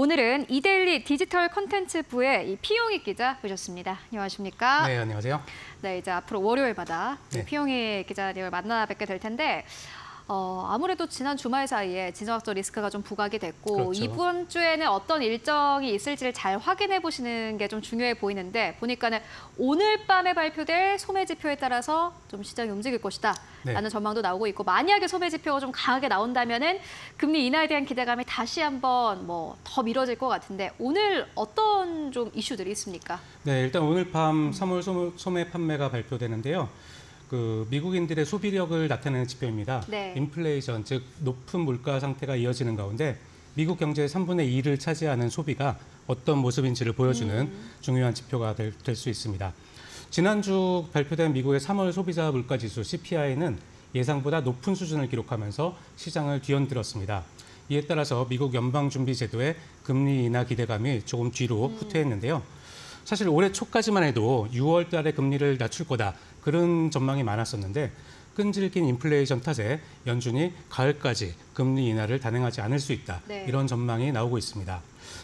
오늘은 이데일리 디지털 컨텐츠 부의 이 피용희 기자 모셨습니다. 안녕하십니까? 네, 안녕하세요. 네, 이제 앞으로 월요일마다 네. 피용희 기자님을 만나 뵙게 될 텐데 어, 아무래도 지난 주말 사이에 지정학적 리스크가 좀 부각이 됐고 그렇죠. 이번 주에는 어떤 일정이 있을지를 잘 확인해 보시는 게 좀 중요해 보이는데 보니까는 오늘 밤에 발표될 소매 지표에 따라서 좀 시장이 움직일 것이다. 네. 라는 전망도 나오고 있고 만약에 소매 지표가 좀 강하게 나온다면은 금리 인하에 대한 기대감이 다시 한번 뭐 더 미뤄질 것 같은데 오늘 어떤 좀 이슈들이 있습니까? 네, 일단 오늘 밤 3월 소매, 소매 판매가 발표되는데요. 그 미국인들의 소비력을 나타내는 지표입니다. 네. 인플레이션, 즉 높은 물가 상태가 이어지는 가운데 미국 경제의 3분의 2를 차지하는 소비가 어떤 모습인지를 보여주는 중요한 지표가 될수 있습니다. 지난주 발표된 미국의 3월 소비자 물가 지수 CPI는 예상보다 높은 수준을 기록하면서 시장을 뒤흔들었습니다. 이에 따라서 미국 연방준비제도의 금리 인하 기대감이 조금 뒤로 후퇴했는데요. 사실 올해 초까지만 해도 6월 달에 금리를 낮출 거다 그런 전망이 많았었는데 끈질긴 인플레이션 탓에 연준이 가을까지 금리 인하를 단행하지 않을 수 있다 네. 이런 전망이 나오고 있습니다.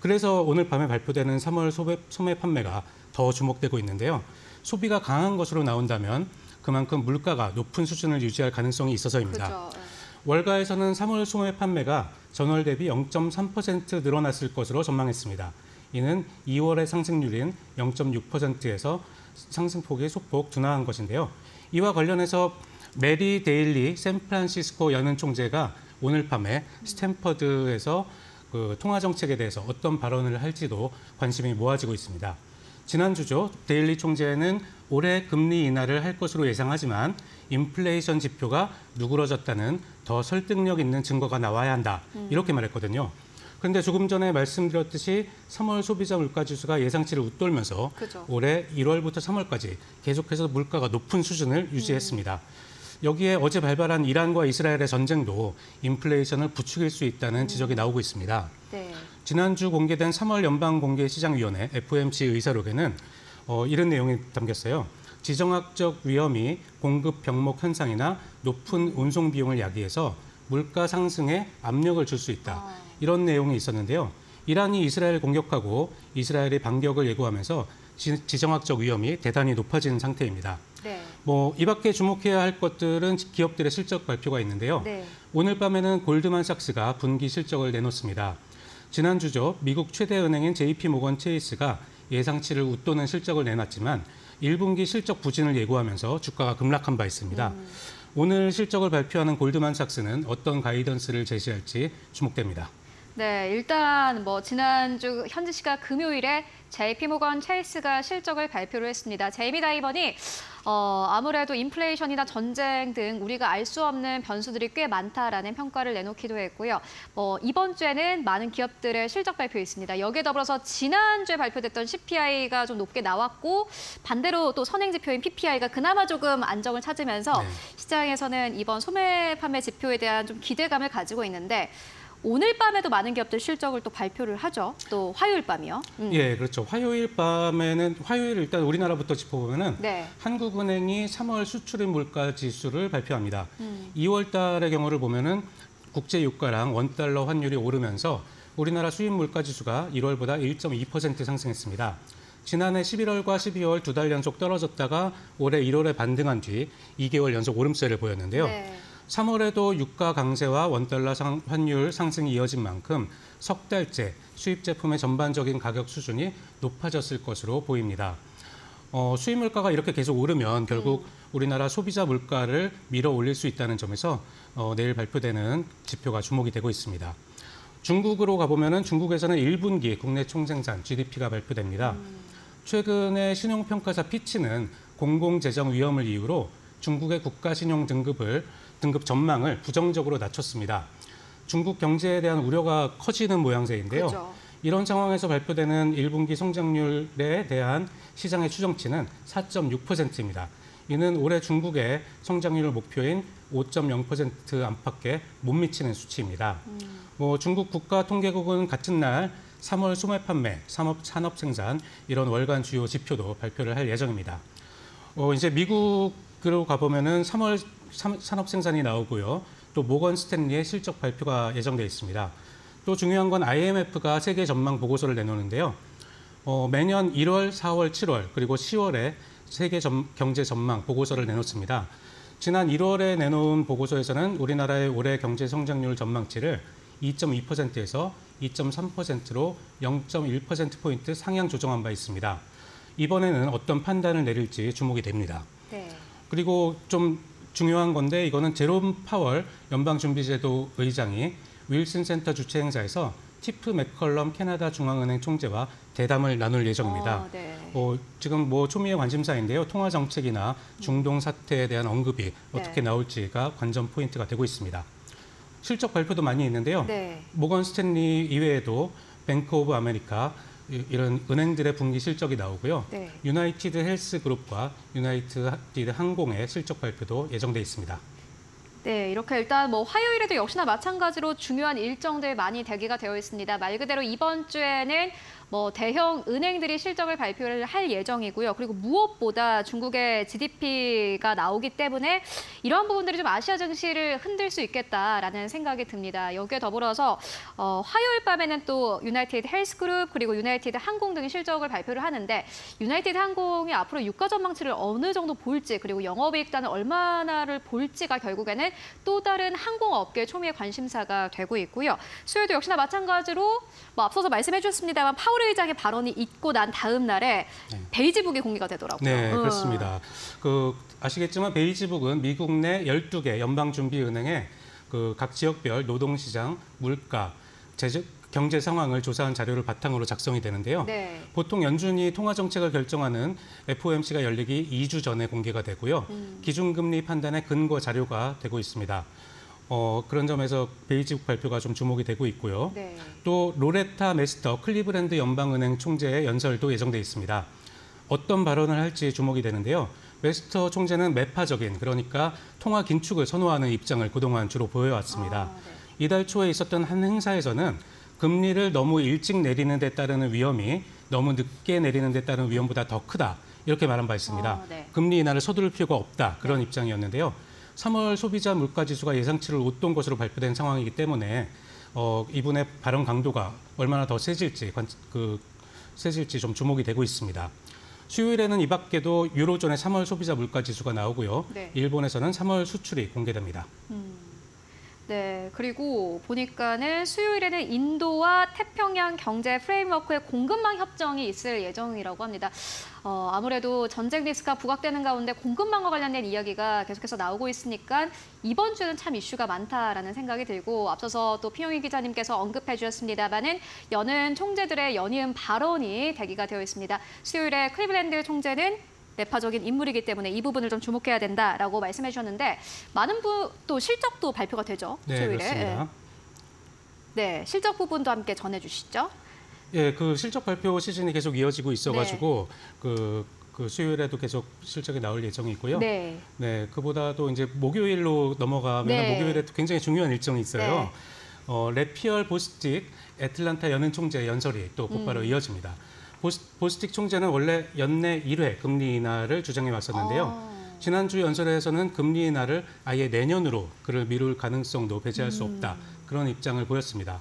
그래서 오늘 밤에 발표되는 3월 소매, 소매 판매가 더 주목되고 있는데요. 소비가 강한 것으로 나온다면 그만큼 물가가 높은 수준을 유지할 가능성이 있어서입니다. 그렇죠. 월가에서는 3월 소매 판매가 전월 대비 0.3% 늘어났을 것으로 전망했습니다. 이는 2월의 상승률인 0.6%에서 상승폭이 소폭 둔화한 것인데요. 이와 관련해서 메리 데일리 샌프란시스코 연은 총재가 오늘 밤에 스탠퍼드에서 그 통화 정책에 대해서 어떤 발언을 할지도 관심이 모아지고 있습니다. 지난주죠. 데일리 총재는 올해 금리 인하를 할 것으로 예상하지만 인플레이션 지표가 누그러졌다는 더 설득력 있는 증거가 나와야 한다. 이렇게 말했거든요. 그런데 조금 전에 말씀드렸듯이 3월 소비자 물가 지수가 예상치를 웃돌면서 그죠. 올해 1월부터 3월까지 계속해서 물가가 높은 수준을 유지했습니다. 여기에 어제 발발한 이란과 이스라엘의 전쟁도 인플레이션을 부추길 수 있다는 지적이 나오고 있습니다. 네. 지난주 공개된 3월 연방공개시장위원회 FOMC 의사록에는 어, 이런 내용이 담겼어요. 지정학적 위험이 공급 병목 현상이나 높은 운송 비용을 야기해서 물가 상승에 압력을 줄 수 있다. 아. 이런 내용이 있었는데요. 이란이 이스라엘을 공격하고 이스라엘이 반격을 예고하면서 지, 지정학적 위험이 대단히 높아진 상태입니다. 네. 뭐이 밖에 주목해야 할 것들은 기업들의 실적 발표가 있는데요. 네. 오늘 밤에는 골드만삭스가 분기 실적을 내놓습니다. 지난주죠. 미국 최대 은행인 JP 모건 체이스가 예상치를 웃도는 실적을 내놨지만 1분기 실적 부진을 예고하면서 주가가 급락한 바 있습니다. 오늘 실적을 발표하는 골드만삭스는 어떤 가이던스를 제시할지 주목됩니다. 네, 일단 뭐 지난주 현지 시각 금요일에 JP모건 체이스가 실적을 발표를 했습니다. 제이미 다이번이 어, 아무래도 인플레이션이나 전쟁 등 우리가 알 수 없는 변수들이 꽤 많다라는 평가를 내놓기도 했고요. 뭐 이번 주에는 많은 기업들의 실적 발표 있습니다. 여기에 더불어서 지난주에 발표됐던 CPI가 좀 높게 나왔고 반대로 또 선행 지표인 PPI가 그나마 조금 안정을 찾으면서 네. 시장에서는 이번 소매 판매 지표에 대한 좀 기대감을 가지고 있는데 오늘 밤에도 많은 기업들 실적을 또 발표를 하죠. 또 화요일 밤이요. 음. 예, 그렇죠. 화요일 밤에는 화요일 일단 우리나라부터 짚어보면은 네. 한국은행이 3월 수출입 물가 지수를 발표합니다. 음. 2월 달의 경우를 보면은 국제 유가랑 원 달러 환율이 오르면서 우리나라 수입 물가 지수가 1월보다 1.2% 상승했습니다. 지난해 11월과 12월 두 달 연속 떨어졌다가 올해 1월에 반등한 뒤 2개월 연속 오름세를 보였는데요. 네. 3월에도 유가 강세와 원달러 상- 환율 상승이 이어진 만큼 석 달째 수입 제품의 전반적인 가격 수준이 높아졌을 것으로 보입니다. 어, 수입 물가가 이렇게 계속 오르면 결국 우리나라 소비자 물가를 밀어 올릴 수 있다는 점에서 어, 내일 발표되는 지표가 주목이 되고 있습니다. 중국으로 가보면은 중국에서는 1분기 국내 총생산 GDP가 발표됩니다. 최근에 신용평가사 피치는 공공재정 위험을 이유로 중국의 국가신용 등급을 등급 전망을 부정적으로 낮췄습니다. 중국 경제에 대한 우려가 커지는 모양새인데요. 그렇죠. 이런 상황에서 발표되는 1분기 성장률에 대한 시장의 추정치는 4.6%입니다. 이는 올해 중국의 성장률 목표인 5.0% 안팎에 못 미치는 수치입니다. 뭐 중국 국가통계국은 같은 날 3월 소매 판매, 산업, 산업 생산 이런 월간 주요 지표도 발표를 할 예정입니다. 어, 이제 미국으로 가보면은 3월 산업 생산이 나오고요. 또 모건 스탠리의 실적 발표가 예정돼 있습니다. 또 중요한 건 IMF가 세계 전망 보고서를 내놓는데요. 어, 매년 1월, 4월, 7월 그리고 10월에 세계 전- 경제 전망 보고서를 내놓습니다. 지난 1월에 내놓은 보고서에서는 우리나라의 올해 경제 성장률 전망치를 2.2%에서 2.3%로 0.1%포인트 상향 조정한 바 있습니다. 이번에는 어떤 판단을 내릴지 주목이 됩니다. 네. 그리고 좀 중요한 건데 이거는 제롬 파월 연방준비제도 의장이 윌슨 센터 주최 행사에서 티프 맥클럼 캐나다 중앙은행 총재와 대담을 나눌 예정입니다. 어, 네. 어, 지금 뭐 초미의 관심사인데요. 통화 정책이나 중동 사태에 대한 언급이 어떻게 나올지가 관전 포인트가 되고 있습니다. 실적 발표도 많이 있는데요. 네. 모건 스탠리 이외에도 뱅크 오브 아메리카 이- 이런 은행들의 분기 실적이 나오고요. 네. 유나이티드 헬스 그룹과 유나이티드 항공의 실적 발표도 예정돼 있습니다. 네, 이렇게 일단 뭐 화요일에도 역시나 마찬가지로 중요한 일정들 많이 대기가 되어 있습니다. 말 그대로 이번 주에는 뭐 대형 은행들이 실적을 발표를 할 예정이고요. 그리고 무엇보다 중국의 GDP가 나오기 때문에 이러한 부분들이 좀 아시아 증시를 흔들 수 있겠다라는 생각이 듭니다. 여기에 더불어서 어, 화요일 밤에는 또 유나이티드 헬스그룹 그리고 유나이티드 항공 등이 실적을 발표를 하는데 유나이티드 항공이 앞으로 유가 전망치를 어느 정도 볼지 그리고 영업이익단을 얼마나를 볼지가 결국에는 또 다른 항공업계 초미의 관심사가 되고 있고요. 수요일도 역시나 마찬가지로 뭐 앞서서 말씀해 주셨습니다만 파월 의장의 발언이 있고 난 다음 날에 네. 베이지북이 공개가 되더라고요. 네, 음. 그렇습니다. 그 아시겠지만 베이지북은 미국 내 12개 연방준비은행의 그각 지역별 노동시장, 물가, 재정, 경제 상황을 조사한 자료를 바탕으로 작성이 되는데요. 네. 보통 연준이 통화 정책을 결정하는 FOMC가 열리기 2주 전에 공개가 되고요. 음. 기준금리 판단의 근거 자료가 되고 있습니다. 어, 그런 점에서 베이지북 발표가 좀 주목이 되고 있고요. 네. 또 로레타 메스터 클리브랜드 연방은행 총재의 연설도 예정돼 있습니다. 어떤 발언을 할지 주목이 되는데요. 메스터 총재는 매파적인 그러니까 통화 긴축을 선호하는 입장을 그동안 주로 보여왔습니다. 아, 네. 이달 초에 있었던 한 행사에서는 금리를 너무 일찍 내리는 데 따르는 위험이 너무 늦게 내리는 데 따르는 위험보다 더 크다. 이렇게 말한 바 있습니다. 아, 네. 금리 인하를 서두를 필요가 없다. 그런 입장이었는데요. 3월 소비자 물가 지수가 예상치를 웃돈 것으로 발표된 상황이기 때문에 어, 이분의 발언 강도가 얼마나 더 세질지 관- 그 세질지 좀 주목이 되고 있습니다. 수요일에는 이 밖에도 유로존의 3월 소비자 물가 지수가 나오고요. 네. 일본에서는 3월 수출이 공개됩니다. 네, 그리고 보니까는 수요일에는 인도와 태평양 경제 프레임워크의 공급망 협정이 있을 예정이라고 합니다. 어, 아무래도 전쟁 리스크가 부각되는 가운데 공급망과 관련된 이야기가 계속해서 나오고 있으니까 이번 주는 참 이슈가 많다라는 생각이 들고 앞서서 또 피용희 기자님께서 언급해 주셨습니다만은 여는 총재들의 연이은 발언이 대기가 되어 있습니다. 수요일에 클리블랜드 총재는 매파적인 인물이기 때문에 이 부분을 좀 주목해야 된다라고 말씀해 주셨는데 많은 분또 실적도 발표가 되죠. 네, 수요일에. 그렇습니다. 네, 실적 부분도 함께 전해 주시죠. 예, 그 실적 발표 시즌이 계속 이어지고 있어가지고 네. 그, 그 수요일에도 계속 실적이 나올 예정이고요. 네. 네. 그보다도 이제 목요일로 넘어가면 네. 목요일에 또 굉장히 중요한 일정이 있어요. 네. 어, 레피얼 보스틱 애틀란타 연은 총재 연설이 또 곧바로 음. 이어집니다. 보스, 보스틱 총재는 원래 연내 1회 금리 인하를 주장해 왔었는데요. 아, 지난주 연설에서는 금리 인하를 아예 내년으로 그를 미룰 가능성도 배제할 수 없다. 음. 그런 입장을 보였습니다.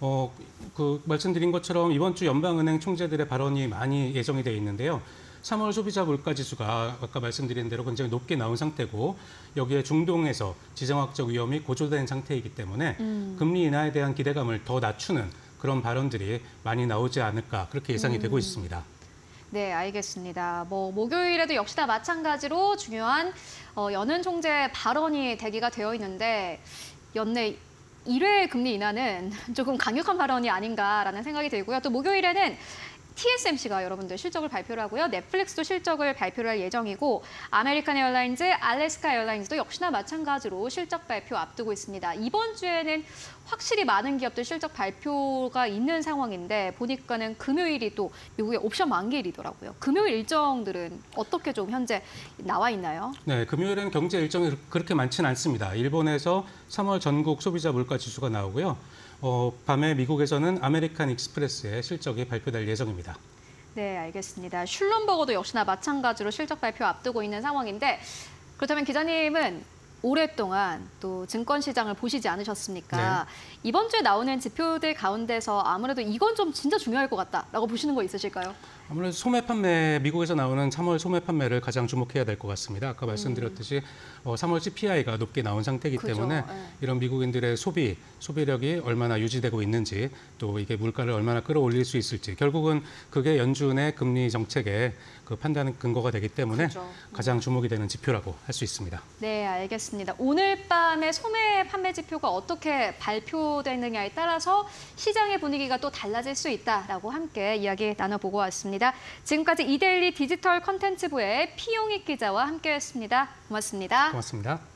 어, 그 말씀드린 것처럼 이번 주 연방은행 총재들의 발언이 많이 예정이 돼 있는데요. 3월 소비자 물가 지수가 아까 말씀드린 대로 굉장히 높게 나온 상태고 여기에 중동에서 지정학적 위험이 고조된 상태이기 때문에 음. 금리 인하에 대한 기대감을 더 낮추는 그런 발언들이 많이 나오지 않을까 그렇게 예상이 음. 되고 있습니다. 네, 알겠습니다. 뭐 목요일에도 역시 나 마찬가지로 중요한 어, 연은 총재 발언이 대기가 되어 있는데 연내 1회 금리 인하는 조금 강력한 발언이 아닌가라는 생각이 들고요. 또 목요일에는 TSMC가 여러분들 실적을 발표를 하고요. 넷플릭스도 실적을 발표를 할 예정이고 American Airlines, Alaska Airlines도 역시나 마찬가지로 실적 발표 앞두고 있습니다. 이번 주에는 확실히 많은 기업들 실적 발표가 있는 상황인데 보니까는 금요일이 또 미국의 옵션 만기일이더라고요. 금요일 일정들은 어떻게 좀 현재 나와 있나요? 네, 금요일에는 경제 일정이 그렇게 많지는 않습니다. 일본에서 3월 전국 소비자 물가 지수가 나오고요. 어, 밤에 미국에서는 아메리칸 익스프레스의 실적이 발표될 예정입니다. 네, 알겠습니다. 슐럼버거도 역시나 마찬가지로 실적 발표 앞두고 있는 상황인데 그렇다면 기자님은 오랫동안 또 증권 시장을 보시지 않으셨습니까? 네. 이번 주에 나오는 지표들 가운데서 아무래도 이건 좀 진짜 중요할 것 같다라고 보시는 거 있으실까요? 아무래도 소매 판매 미국에서 나오는 3월 소매 판매를 가장 주목해야 될 것 같습니다. 아까 말씀드렸듯이 어, 3월 CPI가 높게 나온 상태이기 음. 그죠, 때문에 예. 이런 미국인들의 소비 소비력이 얼마나 유지되고 있는지 또 이게 물가를 얼마나 끌어올릴 수 있을지 결국은 그게 연준의 금리 정책의 그 판단 근거가 되기 때문에 그죠. 가장 주목이 되는 지표라고 할 수 있습니다. 네, 알겠 습니다. 오늘 밤에 소매 판매 지표가 어떻게 발표되느냐에 따라서 시장의 분위기가 또 달라질 수 있다라고 함께 이야기 나눠보고 왔습니다. 지금까지 이데일리 디지털 컨텐츠부의 피용익 기자와 함께했습니다. 고맙습니다. 고맙습니다.